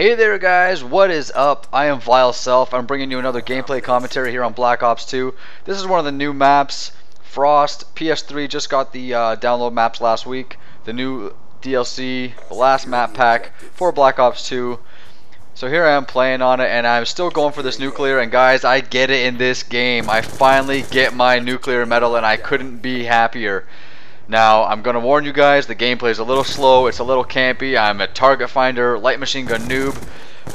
Hey there guys, what is up? I am Vile Self. I'm bringing you another gameplay commentary here on Black Ops 2. This is one of the new maps. Frost, PS3 just got the uh, download maps last week. The new DLC, the last map pack for Black Ops 2. So here I am playing on it and I'm still going for this nuclear and guys I get it in this game. I finally get my nuclear medal and I couldn't be happier. Now, I'm going to warn you guys, the gameplay is a little slow, it's a little campy, I'm a target finder, light machine gun noob,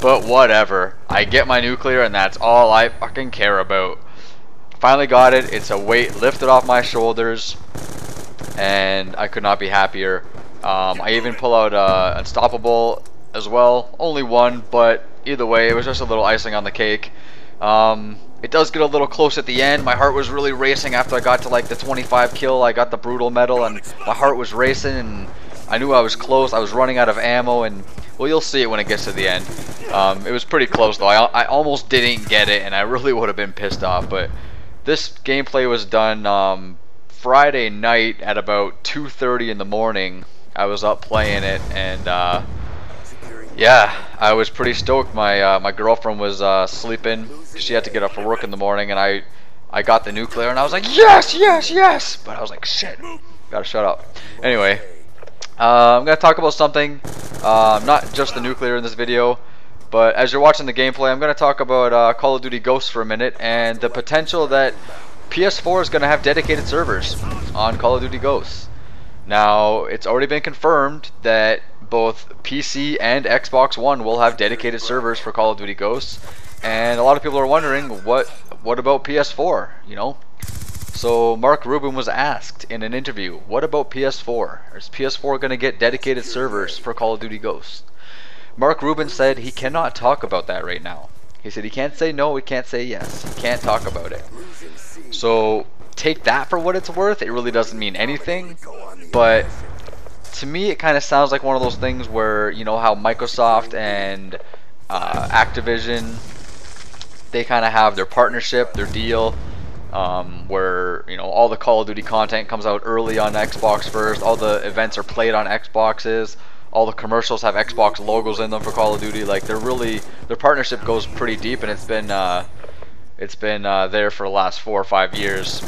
but whatever. I get my nuclear and that's all I fucking care about. Finally got it, it's a weight lifted off my shoulders, and I could not be happier. Um, I even pull out uh, Unstoppable as well, only one, but either way, it was just a little icing on the cake. Um, it does get a little close at the end. My heart was really racing after I got to like the 25 kill. I got the brutal medal and my heart was racing and I knew I was close. I was running out of ammo and well you'll see it when it gets to the end. Um, it was pretty close though. I, I almost didn't get it and I really would have been pissed off but this gameplay was done um, Friday night at about 2.30 in the morning. I was up playing it and uh, yeah, I was pretty stoked. My uh, my girlfriend was uh, sleeping. She had to get up for work in the morning, and I I got the nuclear, and I was like, yes, yes, yes. But I was like, shit, gotta shut up. Anyway, uh, I'm gonna talk about something, uh, not just the nuclear in this video, but as you're watching the gameplay, I'm gonna talk about uh, Call of Duty Ghosts for a minute and the potential that PS4 is gonna have dedicated servers on Call of Duty Ghosts. Now, it's already been confirmed that both PC and Xbox One will have dedicated servers for Call of Duty Ghosts, and a lot of people are wondering what what about PS4? You know, so Mark Rubin was asked in an interview, "What about PS4? Is PS4 going to get dedicated servers for Call of Duty Ghosts?" Mark Rubin said he cannot talk about that right now. He said he can't say no, he can't say yes. He can't talk about it. So take that for what it's worth. It really doesn't mean anything, but to me it kind of sounds like one of those things where you know how Microsoft and uh, Activision they kind of have their partnership, their deal, um, where you know all the Call of Duty content comes out early on Xbox first, all the events are played on Xboxes, all the commercials have Xbox logos in them for Call of Duty. Like they're really their partnership goes pretty deep, and it's been uh, it's been uh, there for the last four or five years.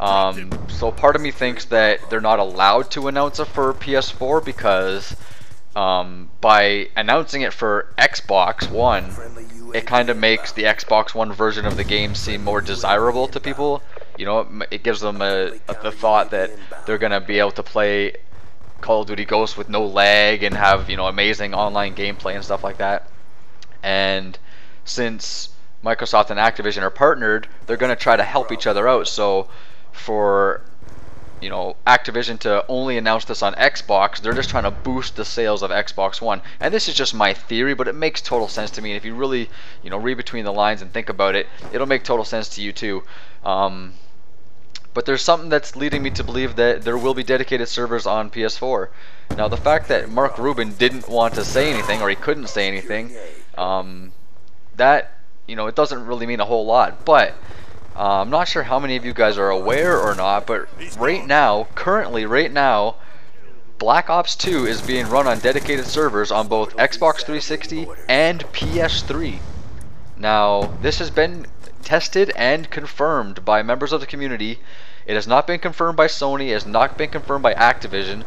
Um, so part of me thinks that they're not allowed to announce it for PS4 because um, by announcing it for Xbox One, it kind of makes the Xbox One version of the game seem more desirable to people. You know, it, gives them a, a, the thought that they're gonna be able to play Call of Duty Ghosts with no lag and have you know amazing online gameplay and stuff like that. And since Microsoft and Activision are partnered, they're gonna try to help each other out. So for you know Activision to only announce this on Xbox, they're just trying to boost the sales of Xbox One. And this is just my theory, but it makes total sense to me. And if you really, you know, read between the lines and think about it, it'll make total sense to you too. Um, but there's something that's leading me to believe that there will be dedicated servers on PS4. Now, the fact that Mark Rubin didn't want to say anything, or he couldn't say anything, um, that, you know, it doesn't really mean a whole lot. But uh, I'm not sure how many of you guys are aware or not, but right now, currently, right now, Black Ops 2 is being run on dedicated servers on both Xbox 360 and PS3. Now, this has been tested and confirmed by members of the community. It has not been confirmed by Sony, it has not been confirmed by Activision,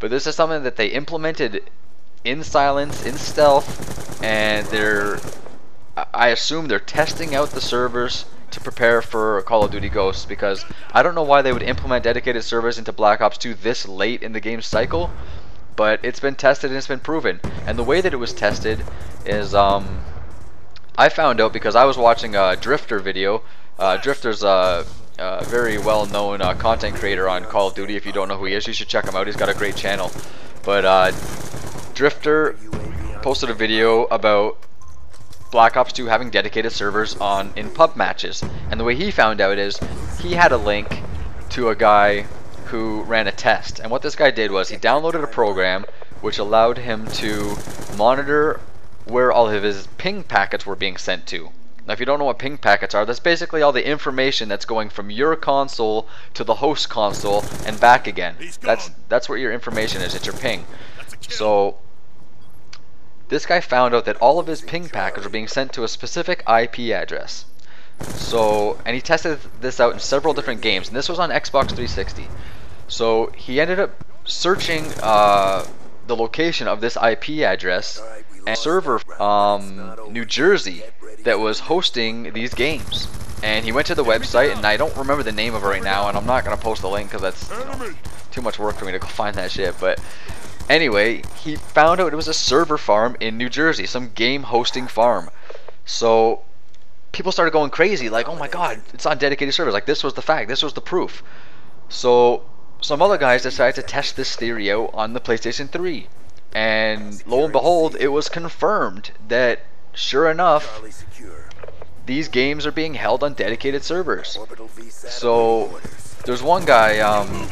but this is something that they implemented in silence, in stealth, and they're, I assume they're testing out the servers to prepare for Call of Duty Ghosts because I don't know why they would implement dedicated servers into Black Ops 2 this late in the game's cycle, but it's been tested and it's been proven. And the way that it was tested is, um, I found out because I was watching a Drift0r video. Uh, Drift0r's a, a very well-known uh, content creator on Call of Duty. If you don't know who he is, you should check him out. He's got a great channel. But uh, Drift0r posted a video about Black Ops 2 having dedicated servers on in pub matches. And the way he found out is he had a link to a guy who ran a test. And what this guy did was he downloaded a program which allowed him to monitor where all of his ping packets were being sent to. Now if you don't know what ping packets are, that's basically all the information that's going from your console to the host console and back again. That's that's what your information is, it's your ping. So this guy found out that all of his ping packets were being sent to a specific IP address. So, and he tested this out in several different games, and this was on Xbox 360. So he ended up searching uh, the location of this IP address and server um, New Jersey that was hosting these games. And he went to the website, and I don't remember the name of it right now, and I'm not gonna post the link because that's you know, too much work for me to go find that shit. But anyway, he found out it was a server farm in New Jersey, some game hosting farm. So people started going crazy, like, oh my god, it's on dedicated servers. Like this was the fact, this was the proof. So some other guys decided to test this theory out on the PlayStation 3. And lo and behold, it was confirmed that, sure enough, these games are being held on dedicated servers. So, there's one guy, um,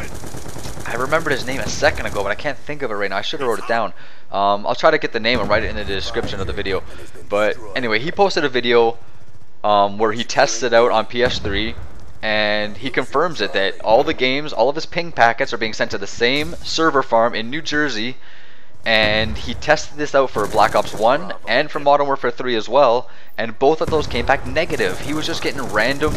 I remembered his name a second ago, but I can't think of it right now. I should have wrote it down. Um, I'll try to get the name and write it in the description of the video. But anyway, he posted a video um, where he tests it out on PS3 and he confirms it that all the games, all of his ping packets are being sent to the same server farm in New Jersey and he tested this out for Black Ops 1 and for Modern Warfare 3 as well and both of those came back negative. He was just getting random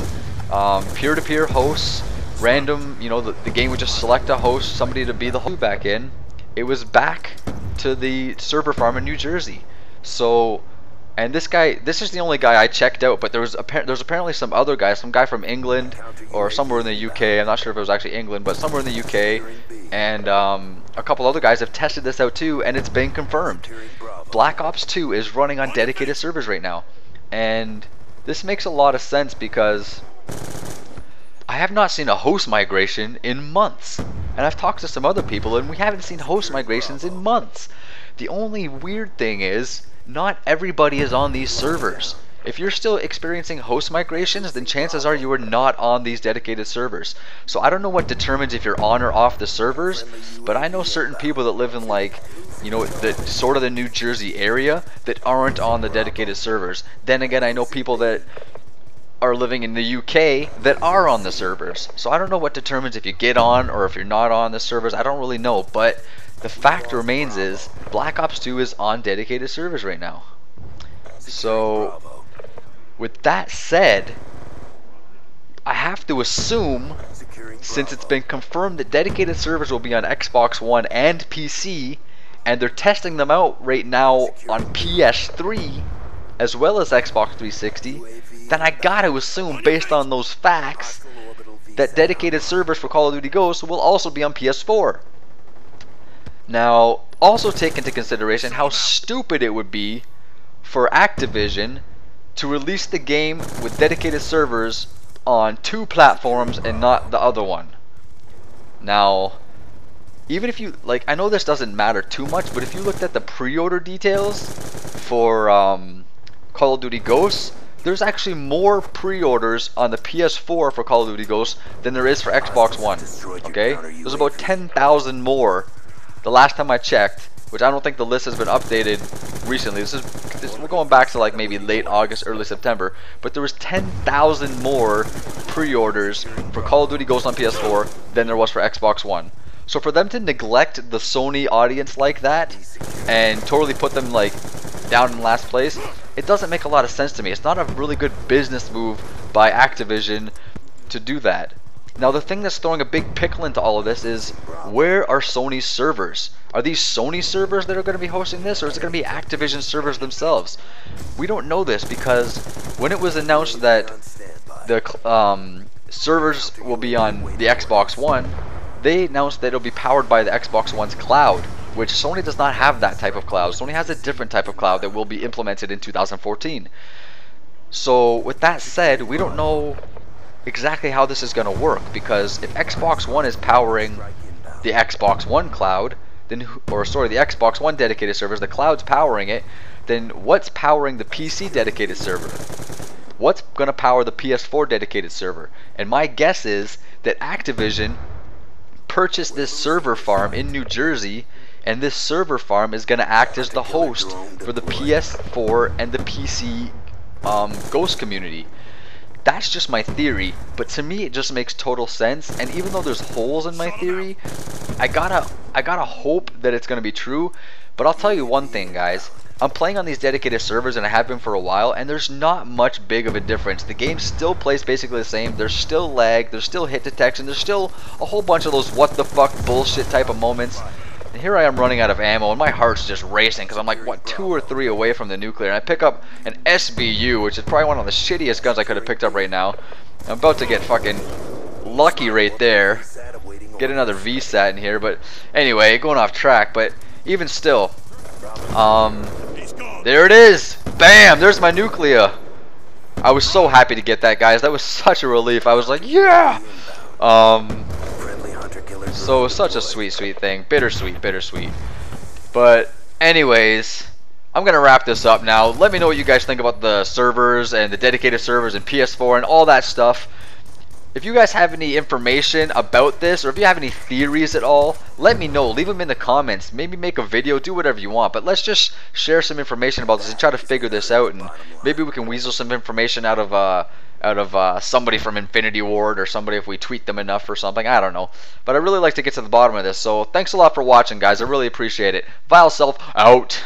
um, peer-to-peer -peer hosts, random, you know, the, the game would just select a host, somebody to be the host back in. It was back to the server farm in New Jersey. So and this guy, this is the only guy I checked out, but there was there's apparently some other guy, some guy from England or somewhere in the UK. I'm not sure if it was actually England, but somewhere in the UK, and um, a couple other guys have tested this out too, and it's been confirmed. Black Ops 2 is running on dedicated servers right now, and this makes a lot of sense because I have not seen a host migration in months, and I've talked to some other people, and we haven't seen host migrations in months. The only weird thing is not everybody is on these servers. If you're still experiencing host migrations, then chances are you are not on these dedicated servers. So I don't know what determines if you're on or off the servers, but I know certain people that live in like, you know, the sort of the New Jersey area that aren't on the dedicated servers. Then again, I know people that are living in the UK that are on the servers. So I don't know what determines if you get on or if you're not on the servers. I don't really know, but the fact remains is Black Ops 2 is on dedicated servers right now. So, with that said, I have to assume, since it's been confirmed that dedicated servers will be on Xbox One and PC, and they're testing them out right now on PS3 as well as Xbox 360, then I gotta assume, based on those facts, that dedicated servers for Call of Duty Ghosts will also be on PS4. Now, also take into consideration how stupid it would be for Activision to release the game with dedicated servers on two platforms and not the other one. Now, even if you, like, I know this doesn't matter too much, but if you looked at the pre-order details for um, Call of Duty Ghosts, there's actually more pre-orders on the PS4 for Call of Duty Ghosts than there is for Xbox One. Okay? There's about 10,000 more the last time I checked, which I don't think the list has been updated recently. This is this, we're going back to like maybe late August, early September, but there was 10,000 more pre-orders for Call of Duty Ghosts on PS4 than there was for Xbox One. So for them to neglect the Sony audience like that and totally put them like down in last place, it doesn't make a lot of sense to me. It's not a really good business move by Activision to do that. Now the thing that's throwing a big pickle into all of this is where are Sony's servers? Are these Sony servers that are going to be hosting this or is it going to be Activision servers themselves? We don't know this because when it was announced that the um, servers will be on the Xbox One, they announced that it'll be powered by the Xbox One's cloud, which Sony does not have that type of cloud. Sony has a different type of cloud that will be implemented in 2014. So with that said, we don't know exactly how this is going to work because if Xbox One is powering the Xbox One cloud, then or sorry, the Xbox One dedicated servers, the cloud's powering it, then what's powering the PC dedicated server? What's going to power the PS4 dedicated server? And my guess is that Activision purchased this server farm in New Jersey and this server farm is going to act as the host for the PS4 and the PC um, Ghost community. That's just my theory, but to me it just makes total sense. And even though there's holes in my theory, I gotta I gotta hope that it's gonna be true. But I'll tell you one thing, guys. I'm playing on these dedicated servers and I have been for a while and there's not much big of a difference. The game still plays basically the same. There's still lag, there's still hit detection, there's still a whole bunch of those what the fuck bullshit type of moments. And here I am running out of ammo and my heart's just racing because I'm like, what, two or three away from the nuclear. And I pick up an SBU, which is probably one of the shittiest guns I could have picked up right now. I'm about to get fucking lucky right there. Get another VSAT in here, but anyway, going off track, but even still, um, there it is! Bam! There's my nuclear! I was so happy to get that, guys. That was such a relief. I was like, yeah! Um, so such a sweet, sweet thing. Bittersweet, bittersweet. But anyways, I'm going to wrap this up now. Let me know what you guys think about the servers and the dedicated servers and PS4 and all that stuff. If you guys have any information about this or if you have any theories at all, let me know. Leave them in the comments. Maybe make a video, do whatever you want. But let's just share some information about this and try to figure this out. And maybe we can weasel some information out of uh, out of uh, somebody from Infinity Ward or somebody if we tweet them enough or something. I don't know. But I really like to get to the bottom of this. So thanks a lot for watching, guys. I really appreciate it. Vile Self, out.